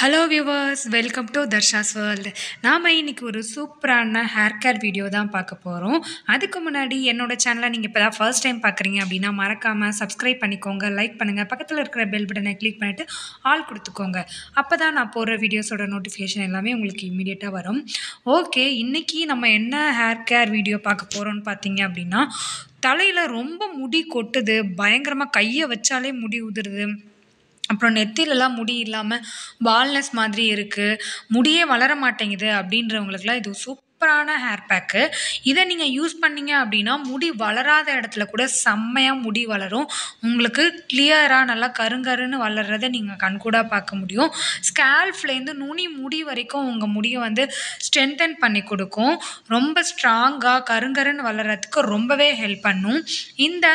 Hello viewers welcome to Darsha's world நாம் இன்றைக்கி ஒரு சூப்பரான ஹேர் கேர் வீடியோ தான் பார்க்க போகிறோம் அதுக்கு முன்னாடி என்னோட சேனலை நீங்கள் இப்போ தான் ஃபர்ஸ்ட் டைம் பார்க்குறீங்க அப்படின்னா மறக்காமல் சப்ஸ்கிரைப் பண்ணிக்கோங்க லைக் பண்ணுங்கள் பக்கத்தில் இருக்கிற பெல் பட்டனை கிளிக் பண்ணிவிட்டு ஆல் கொடுத்துக்கோங்க. அப்போ தான் நான் போடுற வீடியோஸோட நோட்டிஃபிகேஷன் எல்லாமே உங்களுக்கு இமீடியட்டாக வரும். ஓகே இன்றைக்கி நம்ம என்ன ஹேர் கேர் வீடியோ பார்க்க போகிறோம்னு பார்த்தீங்க அப்படின்னா தலையில் ரொம்ப முடி கொட்டுது பயங்கரமாக கையை வச்சாலே முடி உதிருது. அப்புறம் நெத்திலலாம் முடி இல்லாமல் பால்னஸ் மாதிரி இருக்குது முடியே வளர மாட்டேங்குது அப்படின்றவங்களுக்குலாம் இது சூப்பரான ஹேர் பேக்கு இதை நீங்கள் யூஸ் பண்ணீங்க அப்படின்னா முடி வளராத இடத்துல கூட செம்மையாக முடி வளரும். உங்களுக்கு கிளியராக நல்லா கருங்கருன்னு வளர்றதை நீங்கள் கண்கூடாக பார்க்க முடியும். ஸ்கேல்ஃப்லேருந்து நுனி முடி வரைக்கும் உங்கள் முடியை வந்து ஸ்ட்ரென்தன் பண்ணி கொடுக்கும். ரொம்ப ஸ்ட்ராங்காக கருங்கருன்னு வளர்கிறதுக்கு ரொம்பவே ஹெல்ப் பண்ணும். இந்த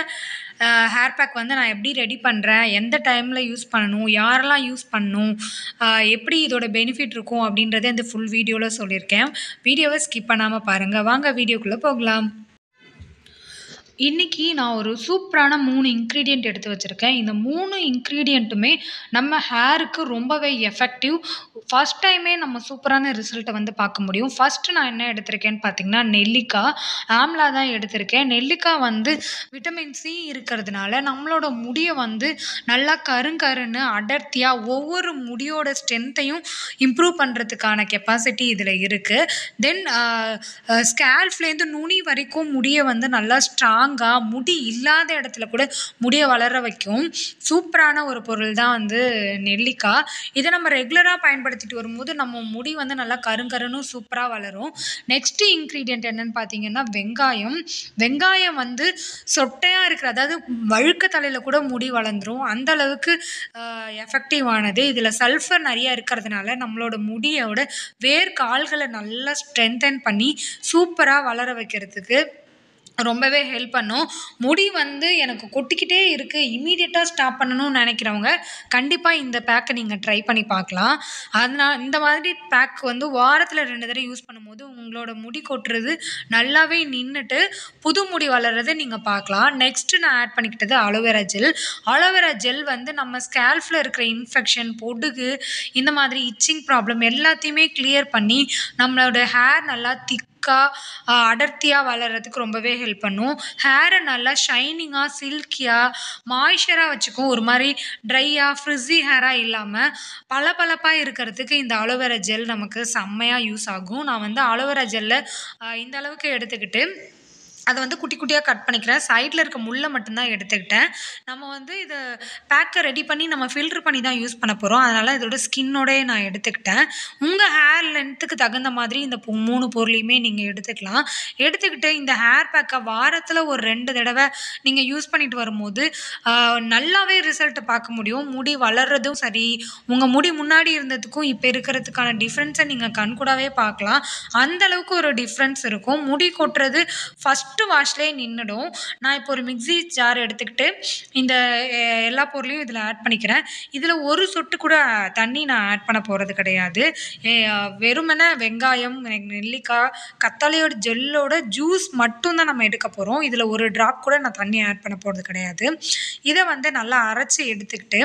ஹேர் பேக் வந்து நான் எப்படி ரெடி பண்ணுறேன் எந்த டைமில் யூஸ் பண்ணணும்? யாரெல்லாம் யூஸ் பண்ணணும்? எப்படி இதோட பெனிஃபிட் இருக்கும் அப்படின்றத இந்த ஃபுல் வீடியோவில் சொல்லியிருக்கேன். வீடியோவை ஸ்கிப் பண்ணாமல் பாருங்கள் வாங்க வீடியோக்குள்ளே போகலாம். இன்றைக்கி நான் ஒரு சூப்பரான மூணு இன்க்ரீடியண்ட் எடுத்து வச்சுருக்கேன். இந்த மூணு இன்க்ரீடியண்ட்டுமே நம்ம ஹேருக்கு ரொம்பவே எஃபெக்டிவ் ஃபஸ்ட் டைமே நம்ம சூப்பரான ரிசல்ட்டை வந்து பார்க்க முடியும். ஃபஸ்ட்டு நான் என்ன எடுத்திருக்கேன்னு பார்த்தீங்கன்னா நெல்லிக்காய். ஆம்லா தான் எடுத்திருக்கேன். நெல்லிக்காய் வந்து விட்டமின் சி இருக்கிறதுனால நம்மளோட முடியை வந்து நல்லா கருங்கருன்னு அடர்த்தியாக ஒவ்வொரு முடியோட ஸ்ட்ரென்த்தையும் இம்ப்ரூவ் பண்ணுறதுக்கான கெப்பாசிட்டி இதில் இருக்குது தென் ஸ்கேல்ஃப்லேருந்து நுனி வரைக்கும் முடியை வந்து நல்லா ஸ்ட்ராங் மாங்காய் முடி இல்லாத இடத்துல கூட முடியை வளர வைக்கும். சூப்பரான ஒரு பொருள் தான் வந்து நெல்லிக்காய். இதை நம்ம ரெகுலராக பயன்படுத்திட்டு வரும்போது நம்ம முடி வந்து நல்லா கருங்கருன்னு சூப்பராக வளரும். நெக்ஸ்ட்டு இன்க்ரீடியன்ட் என்னன்னு பார்த்தீங்கன்னா வெங்காயம். வெங்காயம் வந்து சொட்டையாக இருக்கிற அதாவது வழுக்க தலையில் கூட முடி வளர்ந்துரும். அந்த அளவுக்கு எஃபெக்டிவானது இதில் சல்ஃபர் நிறைய இருக்கிறதுனால நம்மளோட முடியோட வேர் கால்களை நல்லா ஸ்ட்ரென்தன் பண்ணி சூப்பராக வளர வைக்கிறதுக்கு. ரொம்பவே ஹெல்ப் பண்ணும். முடி வந்து எனக்கு கொட்டிக்கிட்டே இருக்குது இமீடியட்டாக ஸ்டாப் பண்ணணும்னு நினைக்கிறவங்க கண்டிப்பாக இந்த பேக்கை நீங்கள் ட்ரை பண்ணி பார்க்கலாம். அதனால் இந்த மாதிரி பேக் வந்து வாரத்தில் ரெண்டு தடவை யூஸ் பண்ணும்போது உங்களோட முடி கொட்டுறது நல்லாவே நின்றுட்டு புது முடி வளர்றதை நீங்கள் பார்க்கலாம். நெக்ஸ்ட்டு நான் add பண்ணிக்கிட்டது aloe vera gel aloe vera gel வந்து நம்ம ஸ்கேல்ஃபில் இருக்கிற இன்ஃபெக்ஷன் பொடுகு இந்த மாதிரி இச்சிங் ப்ராப்ளம் எல்லாத்தையுமே கிளியர் பண்ணி நம்மளோட ஹேர் நல்லா திக் திக்காக அடர்த்தியாக வளர்கிறதுக்கு ரொம்பவே ஹெல்ப் பண்ணும். ஹேரை நல்லா ஷைனிங்காக சில்கியாக மாய்ஸ்சராக வச்சுக்கும். ஒரு மாதிரி ட்ரையாக ஃப்ரிஸி ஹேராக இல்லாமல் பளபளப்பாக இருக்கிறதுக்கு இந்த அலோவேரா ஜெல் நமக்கு செம்மையாக யூஸ் ஆகும். நான் வந்து அலோவேரா ஜெல்லை இந்த அளவுக்கு எடுத்துக்கிட்டு அதை வந்து குட்டி குட்டியாக கட் பண்ணிக்கிறேன். சைடில் இருக்க முள்ளை மட்டும்தான் எடுத்துக்கிட்டேன். நம்ம வந்து இதை பேக்கை ரெடி பண்ணி நம்ம ஃபில்ட்ரு பண்ணி தான் யூஸ் பண்ண போகிறோம் அதனால் இதோட ஸ்கின்னோடய நான் எடுத்துக்கிட்டேன். உங்கள் ஹேர் லென்த்துக்கு தகுந்த மாதிரி இந்த பொ- மூணு பொருளையுமே நீங்கள் எடுத்துக்கலாம். எடுத்துக்கிட்டு இந்த ஹேர் பேக்கை வாரத்தில் ஒரு ரெண்டு தடவை நீங்கள் யூஸ் பண்ணிட்டு வரும்போது நல்லாவே ரிசல்ட் பார்க்க முடியும். முடி வளர்றதும் சரி உங்கள் முடி முன்னாடி இருந்ததுக்கும் இப்போ இருக்கிறதுக்கான டிஃப்ரென்ஸை நீங்கள் கண்கூடாவே பார்க்கலாம். அந்த அளவுக்கு ஒரு டிஃப்ரென்ஸ் இருக்கும். முடி கொட்டுறது ஃபஸ்ட்டு வாஷ்லேயே நின்றுடும் நான் இப்போ ஒரு மிக்ஸி ஜார் எடுத்துக்கிட்டு இந்த எல்லா பொருளையும் இதில் ஆட் பண்ணிக்கிறேன். இதில் ஒரு சொட்டு கூட தண்ணி நான் ஆட் பண்ண போகிறது கிடையாது. வெறுமனே வெங்காயம் நெல்லிக்காய் கத்தாழையோட ஜெல்லோட ஜூஸ் மட்டும்தான் நம்ம எடுக்க போகிறோம் இதில் ஒரு ட்ராப் கூட நான் தண்ணி ஆட் பண்ண போகிறது கிடையாது. இதை வந்து நல்லா அரைச்சி எடுத்துக்கிட்டு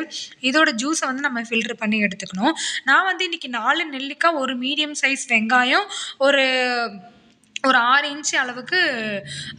இதோட ஜூஸை வந்து நம்ம ஃபில்டர் பண்ணி எடுத்துக்கணும். நான் வந்து இன்றைக்கி நாலு நெல்லிக்காய் ஒரு மீடியம் சைஸ் வெங்காயம் ஒரு ஒரு ஆறு இன்ச்சு அளவுக்கு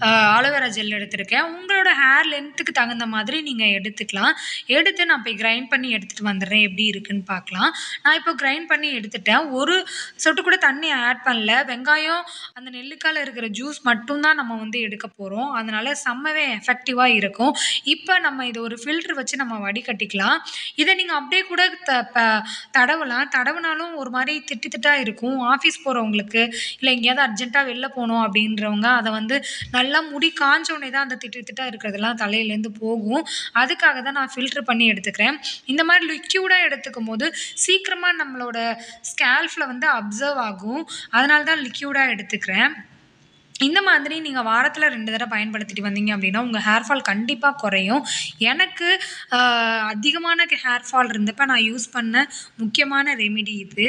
அலோவேரா ஜெல் எடுத்திருக்கேன். உங்களோட ஹேர் லென்த்துக்கு தகுந்த மாதிரி நீங்கள் எடுத்துக்கலாம். எடுத்து நான் இப்போ கிரைண்ட் பண்ணி எடுத்துகிட்டு வந்துடுறேன். எப்படி இருக்குன்னு பார்க்கலாம். நான் இப்போ கிரைண்ட் பண்ணி எடுத்துட்டேன். ஒரு சொட்டு கூட தண்ணி ஆட் பண்ணல. வெங்காயம் அந்த நெல்லுக்கால் இருக்கிற ஜூஸ் மட்டும்தான் நம்ம வந்து எடுக்க போகிறோம் அதனால் செம்மவே எஃபெக்டிவாக இருக்கும். இப்போ நம்ம இதை ஒரு ஃபில்ட்ரு வச்சு நம்ம வடிகட்டிக்கலாம். இதை நீங்கள் அப்படியே கூட த ப- தடவலாம். தடவினாலும் ஒரு மாதிரி திட்டு திட்டாக இருக்கும். ஆஃபீஸ் போகிறவங்களுக்கு இல்லை எங்கேயாவது அர்ஜென்ட்டாக வெளில போகணும் அப்படின்றவங்க அதை வந்து நல்லா முடி காஞ்ச உடனே தான் அந்த திட்டு திட்டாக இருக்கிறதெல்லாம் தலையிலேருந்து போகும். அதுக்காக தான் நான் ஃபில்ட்ரு பண்ணி எடுத்துக்கிறேன். இந்த மாதிரி லிக்யூடாக எடுத்துக்கும் போது சீக்கிரமாக நம்மளோட ஸ்கேல்ஃபில் வந்து அப்சர்வ் ஆகும். அதனால தான் லிக்யூடாக எடுத்துக்கிறேன். இந்த மாதிரி நீங்கள் வாரத்தில் ரெண்டு தடவை பயன்படுத்திட்டு வந்தீங்க அப்படின்னா உங்கள் ஹேர் ஃபால் கண்டிப்பாக குறையும். எனக்கு அதிகமான ஹேர் ஃபால் இருந்தப்போ நான் யூஸ் பண்ண முக்கியமான ரெமிடி இது.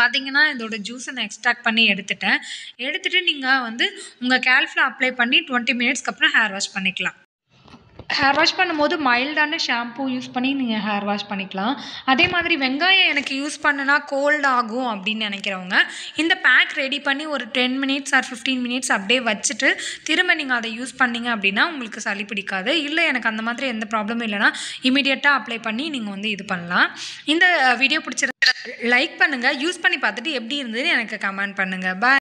பார்த்தீங்கன்னா இதோட ஜூஸை நான் எக்ஸ்ட்ராக்ட் பண்ணி எடுத்துட்டேன். எடுத்துகிட்டு நீங்கள் வந்து உங்கள் கேல்ஃபில் அப்ளை பண்ணி டுவெண்ட்டி மினிட்ஸ்க்கு அப்புறம் ஹேர் வாஷ் பண்ணிக்கலாம். ஹேர் வாஷ் பண்ணும்போது மைல்டான ஷாம்பூ யூஸ் பண்ணி நீங்கள் ஹேர் வாஷ் பண்ணிக்கலாம். அதே மாதிரி வெங்காயம் எனக்கு யூஸ் பண்ணுனா கோல்ட் ஆகும் அப்படின்னு நினைக்கிறவங்க இந்த பேக் ரெடி பண்ணி ஒரு ten minutes or fifteen minutes அப்படியே வச்சுட்டு திரும்ப நீங்கள் அதை யூஸ் பண்ணீங்க அப்படின்னா உங்களுக்கு சளி பிடிக்காது. இல்லை எனக்கு அந்த மாதிரி எந்த ப்ராப்ளமும் இல்லைனா இமீடியட்டாக அப்ளை பண்ணி நீங்கள் வந்து இது பண்ணலாம். இந்த வீடியோ பிடிச்சிருந்தா லைக் பண்ணுங்கள் யூஸ் பண்ணி பார்த்துட்டு எப்படி இருந்ததுன்னு எனக்கு கமெண்ட் பண்ணுங்கள் பாய்